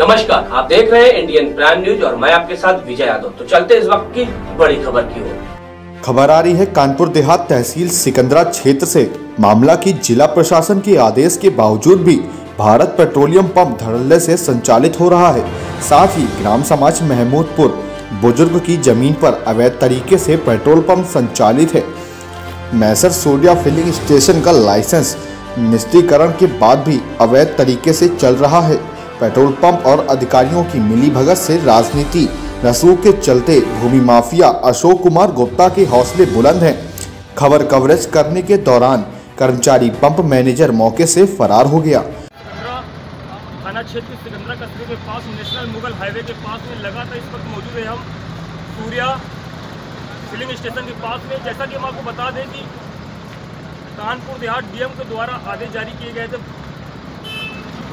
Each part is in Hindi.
नमस्कार, आप देख रहे हैं इंडियन प्राइम न्यूज़ और मैं आपके साथ विजय यादव। तो चलते इस वक्त की बड़ी खबर की ओर। खबर आ रही है, कानपुर देहात तहसील सिकंदरा क्षेत्र से मामला की जिला प्रशासन के आदेश के बावजूद भी भारत पेट्रोलियम पंप धड़ल्ले से संचालित हो रहा है। साथ ही ग्राम समाज महमूदपुर बुज़ुर्ग की ज़मीन पर अवैध तरीके से पेट्रोल पंप संचालित है। मैसर सूर्या फिलिंग स्टेशन का लाइसेंस निश्चितीकरण के बाद भी अवैध तरीके से चल रहा है। पेट्रोल पंप और अधिकारियों की मिलीभगत से राजनीति। रसूख के चलते भूमि माफिया अशोक कुमार गुप्ता के हौसले बुलंद हैं। खबर कवरेज करने के दौरान कर्मचारी पंप मैनेजर मौके से फरार हो गया। थाना क्षेत्र सिकंदरा कस्बे के पास नेशनल मुगल हाईवे के पास में लगातार इस वक्त मौजूद है हम। सूर्या फिलिंग स्टेशन के पास में। जैसा कि हम आपको बता दें कि कानपुर देहात डीएम के द्वारा आदेश जारी किए गए थे।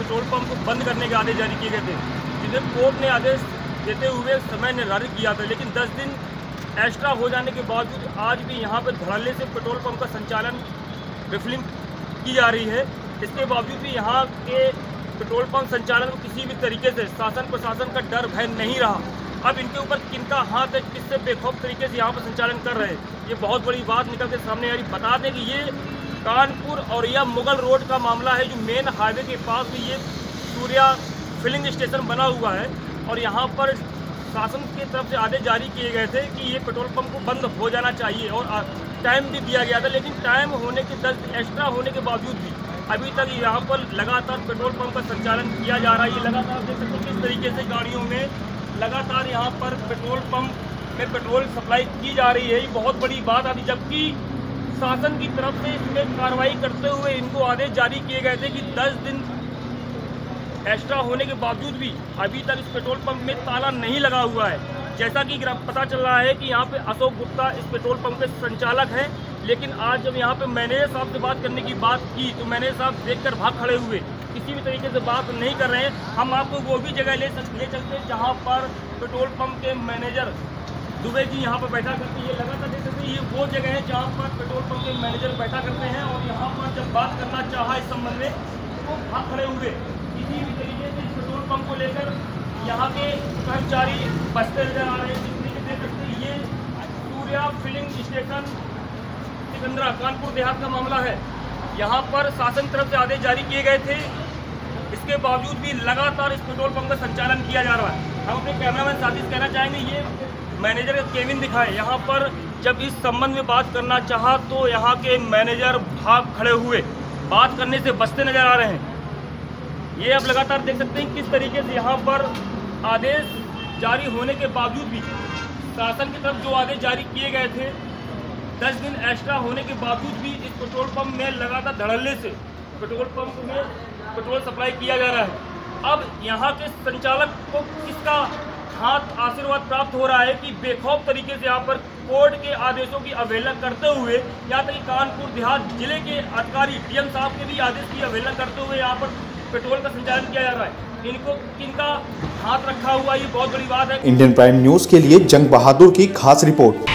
पेट्रोल पंप को बंद करने के आदेश जारी किए गए थे, जिन्हें कोर्ट ने आदेश देते हुए समय निर्धारित किया था। लेकिन 10 दिन एक्स्ट्रा हो जाने के बावजूद आज भी यहाँ पर धड़ल्ले से पेट्रोल पंप का संचालन रिफिलिंग की जा रही है। इसके बावजूद भी यहाँ के पेट्रोल पंप संचालन में किसी भी तरीके से शासन प्रशासन का डर, भय नहीं रहा। अब इनके ऊपर किनका हाथ है, किससे बेखौफ तरीके से यहाँ पर संचालन कर रहे हैं, ये बहुत बड़ी बात निकल के सामने आ रही। बता दें कि ये कानपुर और यह मुगल रोड का मामला है, जो मेन हाईवे के पास भी ये सूर्या फिलिंग स्टेशन बना हुआ है और यहाँ पर शासन की तरफ़ से आदेश जारी किए गए थे कि ये पेट्रोल पंप को बंद हो जाना चाहिए और टाइम भी दिया गया था, लेकिन टाइम होने के दस एक्स्ट्रा होने के बावजूद भी अभी तक यहाँ पर लगातार पेट्रोल पंप का संचालन किया जा रहा है। ये लगातार देख सकते किस तरीके से गाड़ियों में लगातार यहाँ पर पेट्रोल पंप में पेट्रोल सप्लाई की जा रही है। ये बहुत बड़ी बात अभी जबकि शासन की तरफ़ से इसमें कार्रवाई करते हुए इनको आदेश जारी किए गए थे कि 10 दिन एक्स्ट्रा होने के बावजूद भी अभी तक इस पेट्रोल पंप में ताला नहीं लगा हुआ है। जैसा कि पता चल रहा है कि यहाँ पे अशोक गुप्ता इस पेट्रोल पंप के संचालक हैं, लेकिन आज जब यहाँ पे मैनेजर साहब से बात करने की बात की तो मैनेजर साहब देखकर भाग खड़े हुए। किसी भी तरीके से बात नहीं कर रहे हैं। हम आपको वो भी जगह ले ले चलते हैं जहाँ पर पेट्रोल पंप के मैनेजर दुबे जी यहाँ पर बैठा करते हैं ये लगातार देख सकते हैं, ये वो जगह है जहाँ पर पेट्रोल पंप के मैनेजर बैठा करते हैं और यहाँ पर जब बात करना चाहा इस संबंध में तो भाग खड़े हुए। किसी भी तरीके से पेट्रोल पंप को लेकर यहाँ के कर्मचारी बसते नज़र आ रहे हैं जिस तरीके से सकते ये सूर्या फिलिंग स्टेशन, सिकंदरा, कानपुर, देहात का मामला है। यहाँ पर शासन तरफ़ से आदेश जारी किए गए थे। इसके बावजूद भी लगातार इस पेट्रोल पंप का संचालन किया जा रहा है। हम अपने कैमरामैन साथी से कहना चाहेंगे, ये मैनेजर का केविन दिखाए। यहाँ पर जब इस संबंध में बात करना चाहा तो यहाँ के मैनेजर भाग खड़े हुए। बात करने से बचते नज़र आ रहे हैं। ये आप लगातार देख सकते हैं किस तरीके से यहाँ पर आदेश जारी होने के बावजूद भी शासन की तरफ़ जो आदेश जारी किए गए थे, दस दिन एक्स्ट्रा होने के बावजूद भी इस पेट्रोल पंप में लगातार धड़ल्ले से पेट्रोल पंप में पेट्रोल सप्लाई किया जा रहा है। अब यहाँ के संचालक को किसका हाथ आशीर्वाद प्राप्त हो रहा है कि बेखौफ तरीके से यहाँ पर कोर्ट के आदेशों की अवहेलना करते हुए या तक कानपुर देहात ज़िले के अधिकारी डीएम साहब के भी आदेश की अवहेलना करते हुए यहाँ पर पेट्रोल का संचालन किया जा रहा है। इनको किनका हाथ रखा हुआ, ये बहुत बड़ी बात है। इंडियन प्राइम न्यूज़ के लिए जंग बहादुर की खास रिपोर्ट।